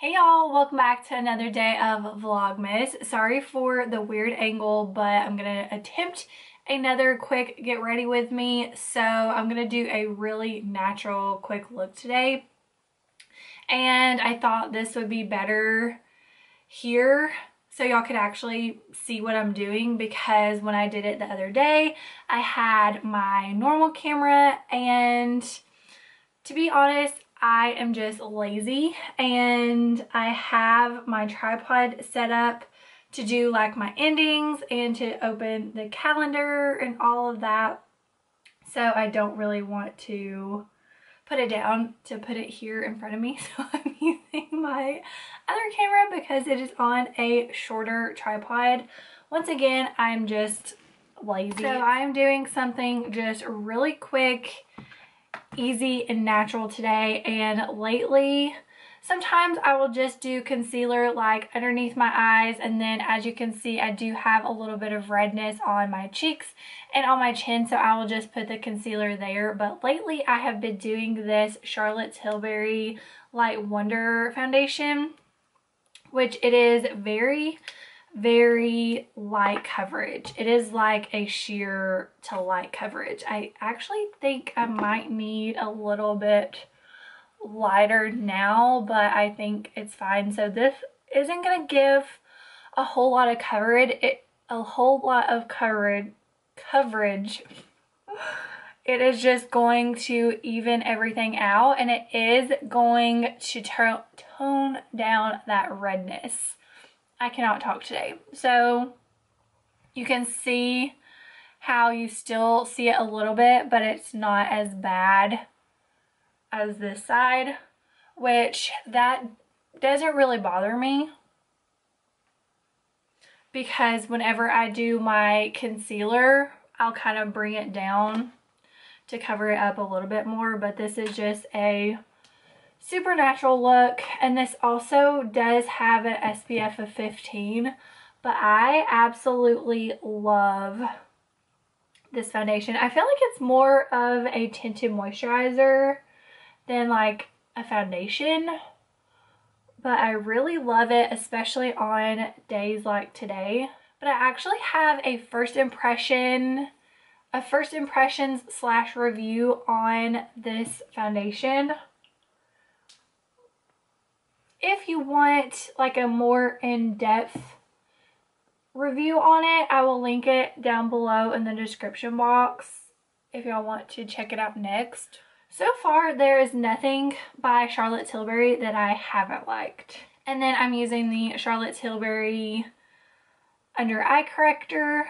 Hey y'all, welcome back to another day of Vlogmas. Sorry for the weird angle, but I'm gonna attempt another quick get ready with me. So I'm gonna do a really natural quick look today. And I thought this would be better here so y'all could actually see what I'm doing because when I did it the other day, I had my normal camera and to be honest, I am just lazy and I have my tripod set up to do like my endings and to open the calendar and all of that. So I don't really want to put it down to put it here in front of me. So I'm using my other camera because it is on a shorter tripod. Once again, I'm just lazy. So I'm doing something just really quick easy and natural today. And lately sometimes I will just do concealer like underneath my eyes. And then as you can see I do have a little bit of redness on my cheeks and on my chin. So I will just put the concealer there. But lately I have been doing this Charlotte Tilbury Light Wonder foundation which it is very very light coverage. It is like a sheer to light coverage. I actually think I might need a little bit lighter now, but I think it's fine. So this isn't going to give a whole lot of coverage. It, a whole lot of coverage. Coverage. It is just going to even everything out and it is going to tone down that redness. I cannot talk today. So you can see how you still see it a little bit, but it's not as bad as this side, which that doesn't really bother me because whenever I do my concealer, I'll kind of bring it down to cover it up a little bit more, but this is just a supernatural look and this also does have an SPF of 15 but I absolutely love this foundation. I feel like it's more of a tinted moisturizer than like a foundation but I really love it especially on days like today. But I actually have a first impression a first impressions slash review on this foundation if you want like a more in-depth review on it, I will link it down below in the description box if y'all want to check it out next. So far, there is nothing by Charlotte Tilbury that I haven't liked. And then I'm using the Charlotte Tilbury under eye corrector.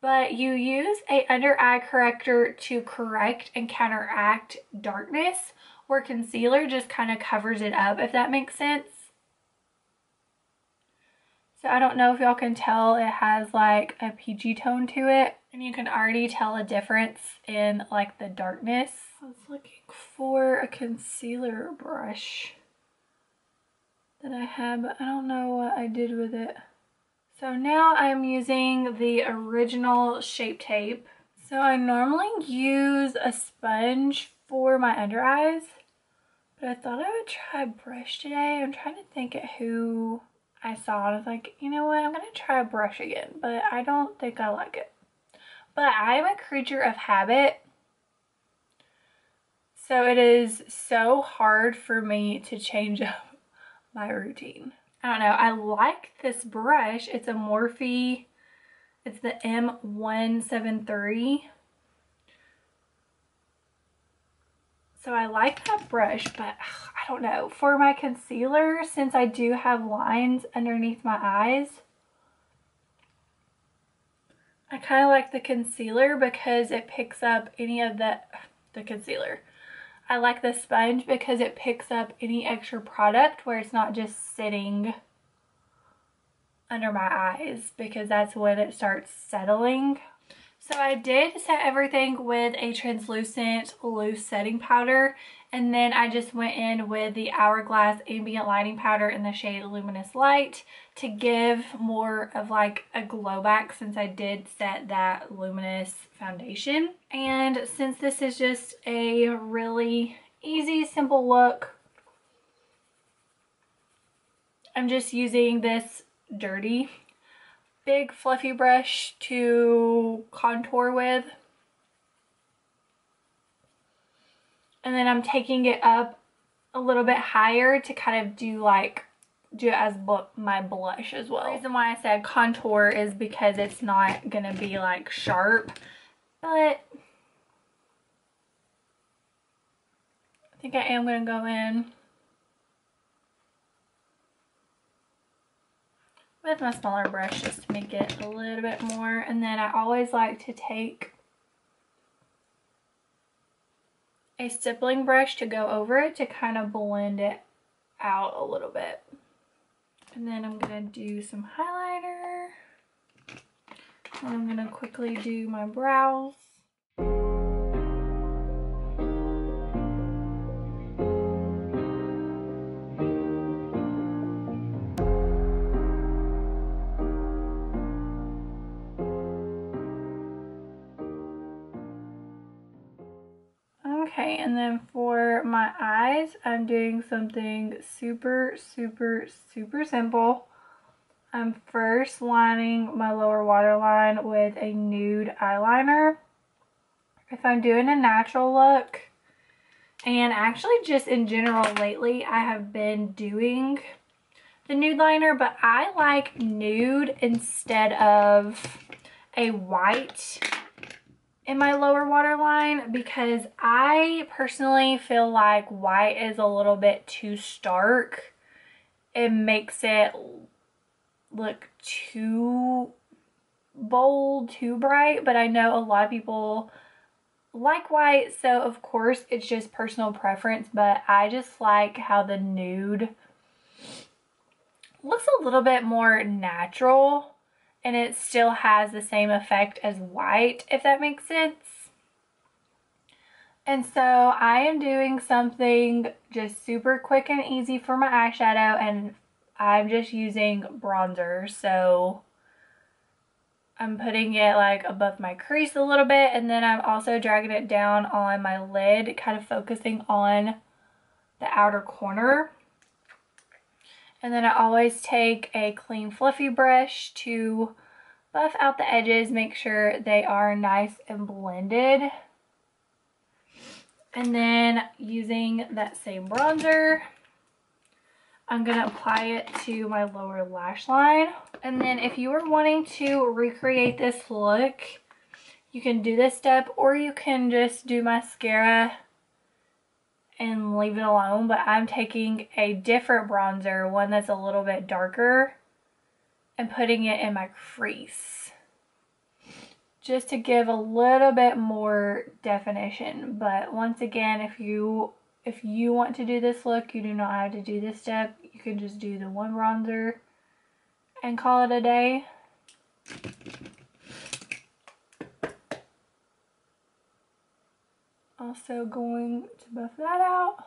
But you use a under eye corrector to correct and counteract darkness where concealer just kind of covers it up, if that makes sense. So I don't know if y'all can tell it has like a peachy tone to it. And you can already tell a difference in like the darkness. I was looking for a concealer brush that I have, but I don't know what I did with it. So now I'm using the original Shape Tape. So I normally use a sponge for my under eyes, but I thought I would try brush today. I'm trying to think of who I saw and I was like, you know what, I'm going to try a brush again, but I don't think I like it. But I'm a creature of habit. So it is so hard for me to change up my routine. I don't know. I like this brush. It's a Morphe. It's the M173. So I like that brush, but I don't know. For my concealer, since I do have lines underneath my eyes, I kind of like the concealer because it picks up any of the, the concealer. I like the sponge because it picks up any extra product where it's not just sitting under my eyes because that's when it starts settling so I did set everything with a translucent loose setting powder and then I just went in with the Hourglass Ambient Lighting Powder in the shade Luminous Light to give more of like a glow back since I did set that luminous foundation. And since this is just a really easy, simple look, I'm just using this dirty big fluffy brush to contour with. And then I'm taking it up a little bit higher to kind of do like do it as my blush as well. The reason why I said contour is because it's not going to be like sharp, but I think I am going to go in with my smaller brush just to make it a little bit more. And then I always like to take a stippling brush to go over it to kind of blend it out a little bit. And then I'm going to do some highlighter. And I'm going to quickly do my brows. Okay, and then for my eyes, I'm doing something super, super, super simple. I'm first lining my lower waterline with a nude eyeliner. If I'm doing a natural look, and actually just in general lately, I have been doing the nude liner, but I like nude instead of a white in my lower waterline because I personally feel like white is a little bit too stark. It makes it look too bold, too bright, but I know a lot of people like white, so of course it's just personal preference, but I just like how the nude looks a little bit more natural and it still has the same effect as white, if that makes sense. And so I am doing something just super quick and easy for my eyeshadow and I'm just using bronzer. So I'm putting it like above my crease a little bit and then I'm also dragging it down on my lid, kind of focusing on the outer corner. And then I always take a clean fluffy brush to buff out the edges, make sure they are nice and blended. And then using that same bronzer, I'm going to apply it to my lower lash line. And then if you are wanting to recreate this look, you can do this step or you can just do mascara and leave it alone, but I'm taking a different bronzer, one that's a little bit darker, and putting it in my crease. Just to give a little bit more definition. But once again, if you if you want to do this look, you do not have to do this step. You can just do the one bronzer and call it a day. Also going to buff that out.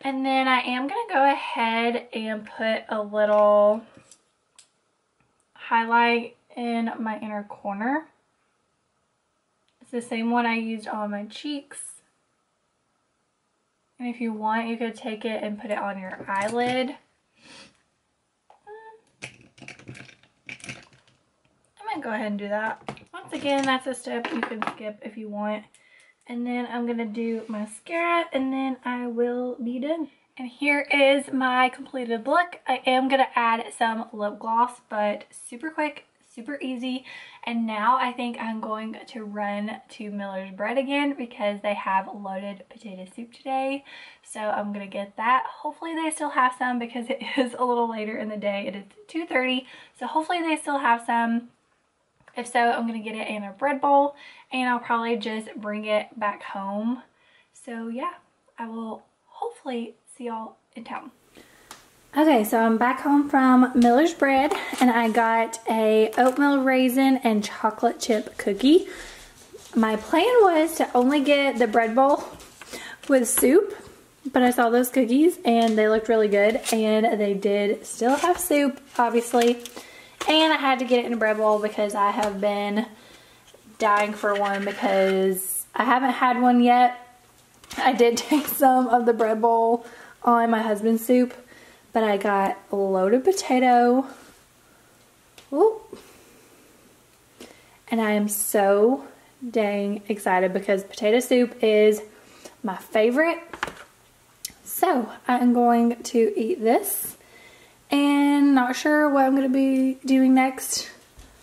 And then I am going to go ahead and put a little highlight in my inner corner. It's the same one I used on my cheeks. And if you want, you could take it and put it on your eyelid. Gonna go ahead and do that. Once again, that's a step you can skip if you want. And then I'm gonna do my mascara and then I will be done. And here is my completed look. I am gonna add some lip gloss, but super quick, super easy. And now I think I'm going to run to Miller's Bread again because they have loaded potato soup today. So I'm to get that. Hopefully they still have some because it is a little later in the day. It is 2.30. So hopefully they still have some. If so, I'm going to get it in a bread bowl and I'll probably just bring it back home. So yeah, I will hopefully see y'all in town. Okay, so I'm back home from Miller's Bread and I got a oatmeal raisin and chocolate chip cookie. My plan was to only get the bread bowl with soup, but I saw those cookies and they looked really good and they did still have soup, obviously. And I had to get it in a bread bowl because I have been dying for one because I haven't had one yet. I did take some of the bread bowl on my husband's soup, but I got a loaded potato. Ooh. And I am so dang excited because potato soup is my favorite. So I'm going to eat this and not sure what I'm going to be doing next,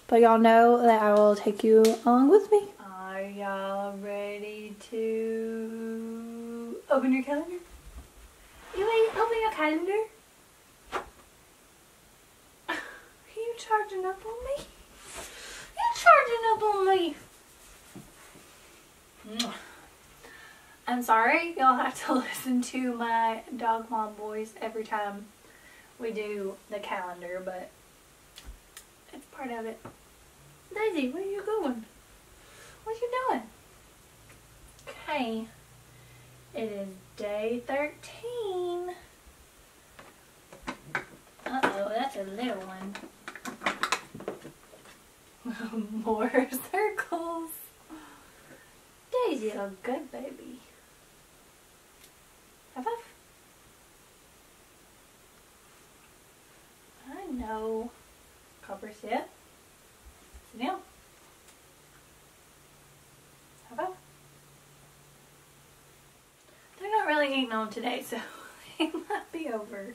but y'all know that I will take you along with me. Are y'all ready to open your calendar? You ready to open your calendar? Are you charging up on me? You charging up on me? I'm sorry, y'all have to listen to my dog mom voice every time we do the calendar, but it's part of it. Daisy, where are you going? What are you doing? Okay. It is day 13. Uh-oh, that's a little one. More circles. Daisy, a good baby. High five. Know. Copper, sit. Sit down. High five. They're not really eating on today, so it might be over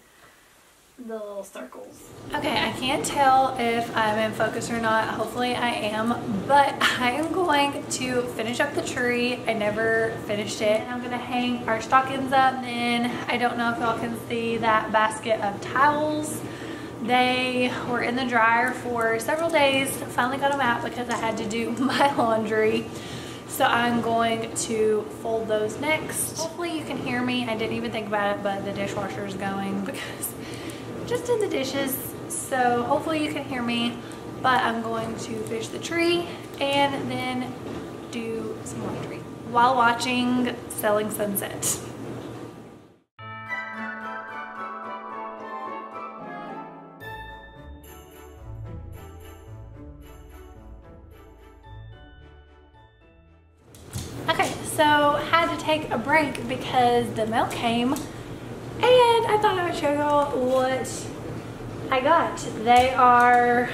the little circles. Okay, I can't tell if I'm in focus or not. Hopefully I am, but I am going to finish up the tree. I never finished it. I'm gonna hang our stockings up and I don't know if y'all can see that basket of towels. They were in the dryer for several days. Finally got them out because I had to do my laundry. So I'm going to fold those next. Hopefully you can hear me. I didn't even think about it, but the dishwasher is going because just did the dishes. So hopefully you can hear me, but I'm going to fish the tree and then do some laundry while watching Selling Sunset. So had to take a break because the mail came and I thought I would show y'all what I got. They are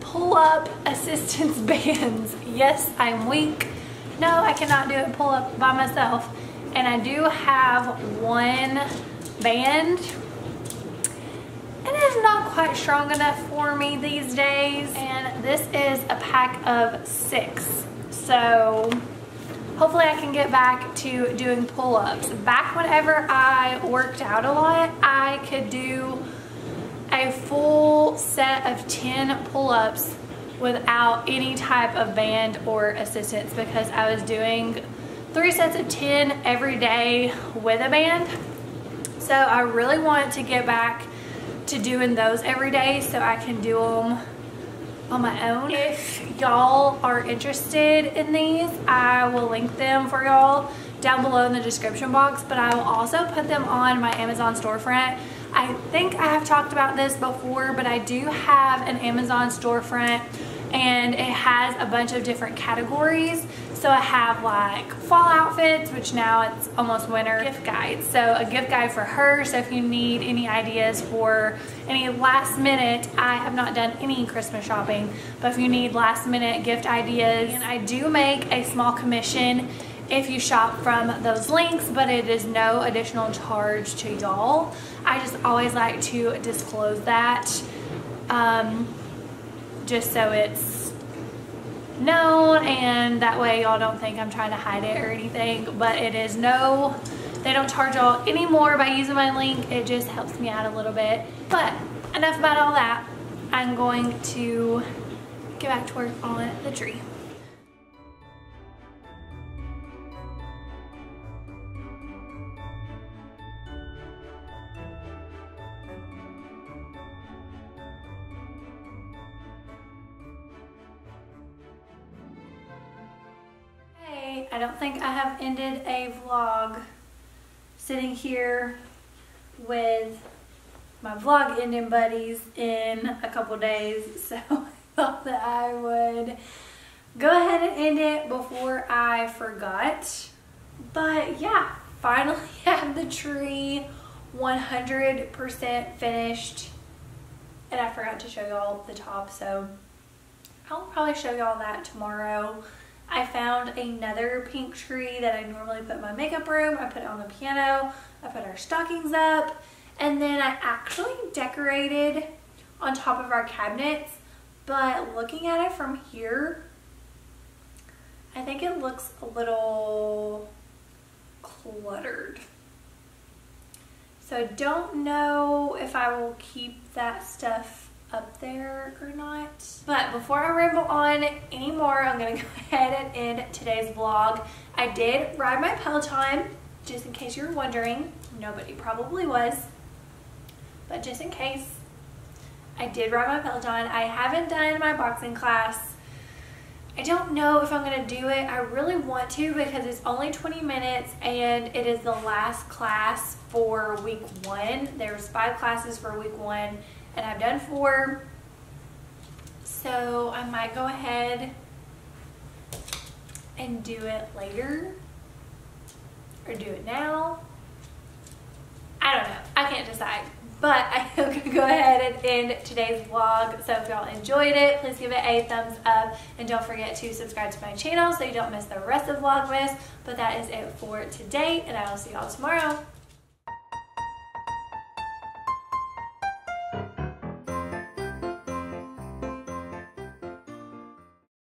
pull-up assistance bands. Yes, I'm weak. No, I cannot do it pull-up by myself. And I do have one band. And it is not quite strong enough for me these days. And this is a pack of six. So hopefully I can get back to doing pull-ups. Back whenever I worked out a lot, I could do a full set of 10 pull-ups without any type of band or assistance because I was doing three sets of 10 every day with a band. So I really want to get back to doing those every day so I can do them on my own. If y'all are interested in these, I will link them for y'all down below in the description box, but I will also put them on my Amazon storefront. I think I have talked about this before, but I do have an Amazon storefront and it has a bunch of different categories. So I have like fall outfits, which now it's almost winter, gift guides. So a gift guide for her. So if you need any ideas for any last minute, I have not done any Christmas shopping, but if you need last minute gift ideas, and I do make a small commission if you shop from those links, but it is no additional charge to y'all. I just always like to disclose that um, just so it's known and that way y'all don't think I'm trying to hide it or anything but it is no they don't charge y'all anymore by using my link. It just helps me out a little bit. But enough about all that. I'm going to get back to work on the tree I don't think I have ended a vlog sitting here with my vlog ending buddies in a couple days so I thought that I would go ahead and end it before I forgot But yeah, finally have the tree 100% finished. And I forgot to show y'all the top, so I'll probably show y'all that tomorrow. I found another pink tree that I normally put in my makeup room. I put it on the piano. I put our stockings up. And then I actually decorated on top of our cabinets. But looking at it from here, I think it looks a little cluttered. So I don't know if I will keep that stuff up there or not. But before I ramble on anymore, I'm gonna go ahead and end today's vlog. I did ride my Peloton, just in case you're wondering. Nobody probably was, but just in case, I did ride my Peloton. I haven't done my boxing class. I don't know if I'm to do it. I really want to because it's only 20 minutes and it is the last class for week one. There's five classes for week one and I've done four. So I might go ahead and do it later or do it now. I don't know. I can't decide. But I am going to go ahead and end today's vlog. So if y'all enjoyed it, please give it a thumbs up. And don't forget to subscribe to my channel so you don't miss the rest of Vlogmas. But that is it for today. And I will see y'all tomorrow.